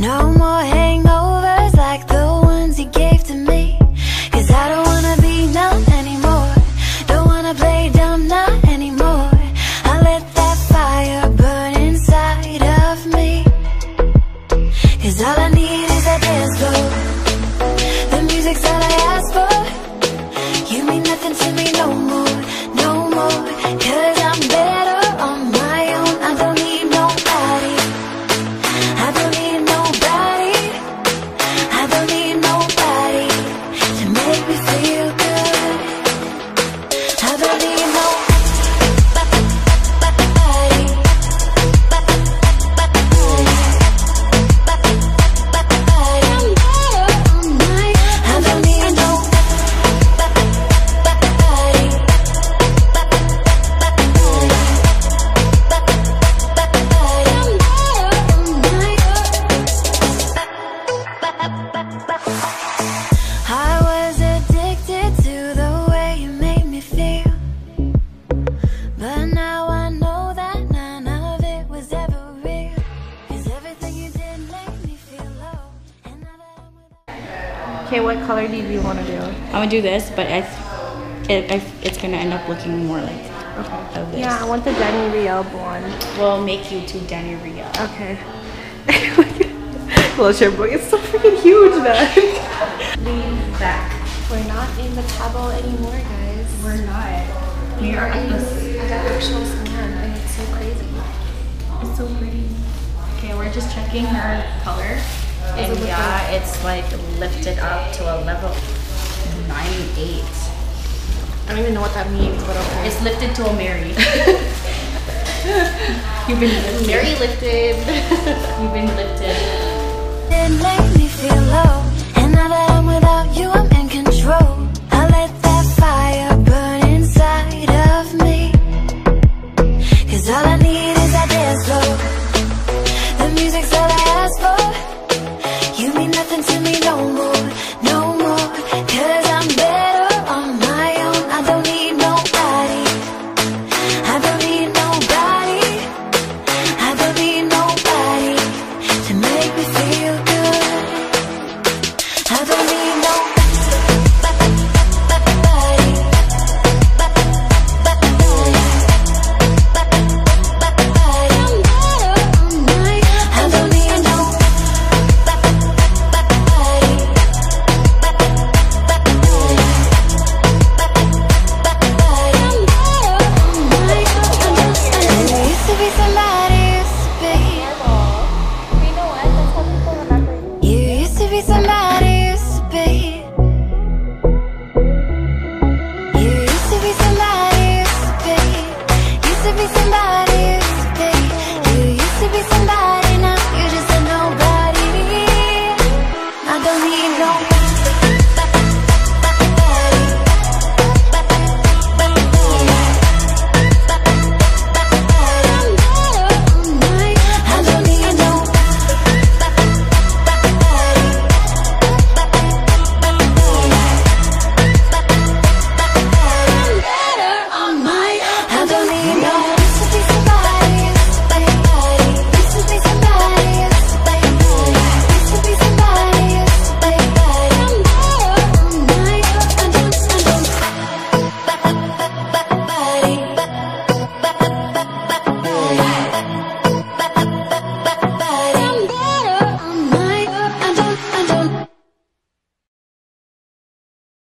No more hate. Okay, what color do you want to do? I'm gonna do this, but I, it, I, it's gonna end up looking more like Okay. of this. Yeah, I want the Danny Riel blonde. We'll make you to Danny Ria. Okay. Little shirt boy, it's so freaking huge, man. Lean back. We're not in the table anymore, guys. We're not. We are We're at in the. actual salon, and it's so crazy. It's so pretty. Okay, we're just checking her color. And yeah, it's like lifted up to a level 98. I don't even know what that means, but okay. It's lifted to a Mary. You've been lifted. Mary lifted. You've been lifted. It made me feel low. And now that I'm without you, I'm in control. I let that fire burn inside of me. Cause all I need is. see no